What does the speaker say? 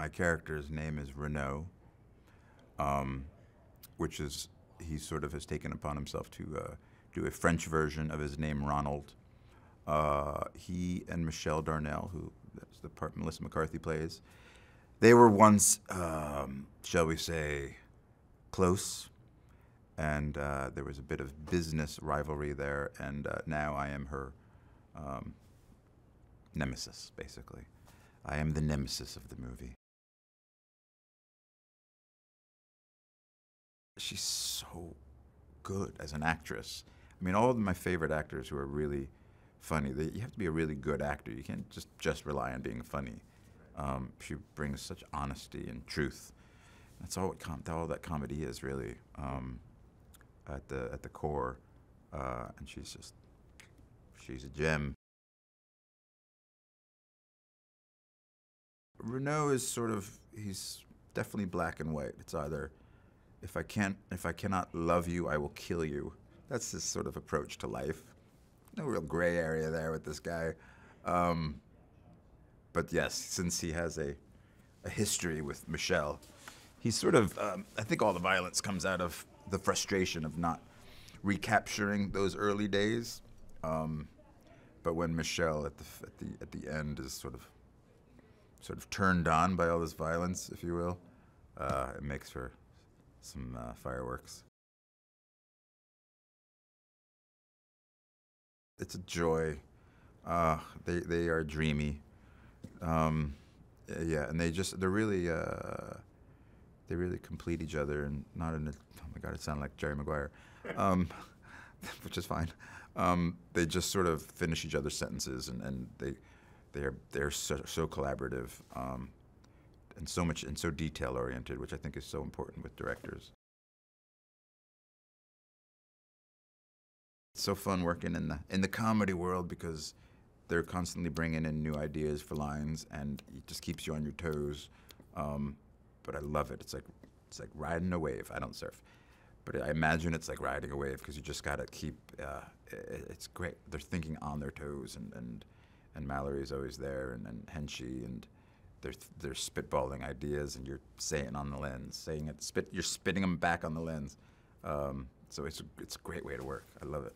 my character's name is Renault, um, which is he sort of has taken upon himself to uh, do a French version of his name Ronald. Uh, he and Michelle Darnell, who that's the part Melissa McCarthy plays, they were once, um, shall we say, close, and uh, there was a bit of business rivalry there. And uh, now I am her um, nemesis, basically. I am the nemesis of the movie. She's so good as an actress. I mean, all of my favorite actors who are really funny, they, you have to be a really good actor. You can't just, just rely on being funny. Um, she brings such honesty and truth. That's all, all that comedy is, really, um, at, the, at the core. Uh, and she's just, she's a gem. Renault is sort of he's definitely black and white. It's either if I can't if I cannot love you, I will kill you. That's his sort of approach to life. No real gray area there with this guy. Um, but yes, since he has a, a history with Michelle, he's sort of um, I think all the violence comes out of the frustration of not recapturing those early days. Um, but when Michelle at the at the at the end is sort of sort of turned on by all this violence, if you will, uh, it makes for some uh, fireworks. It's a joy. Uh, they they are dreamy. Um, yeah, and they just they're really uh, they really complete each other, and not in a oh my god, it sounded like Jerry Maguire, um, which is fine. Um, they just sort of finish each other's sentences, and, and they they're they're so, so collaborative um, and so much and so detail oriented, which I think is so important with directors. It's so fun working in the in the comedy world because they're constantly bringing in new ideas for lines, and it just keeps you on your toes. Um, but I love it. It's like it's like riding a wave. I don't surf, but I imagine it's like riding a wave because you just gotta keep. Uh, it, it's great. They're thinking on their toes and and and Mallory's always there, and, and Henchy, and they're they're spitballing ideas, and you're saying on the lens, saying it, spit, you're spitting them back on the lens. Um, so it's a, it's a great way to work. I love it.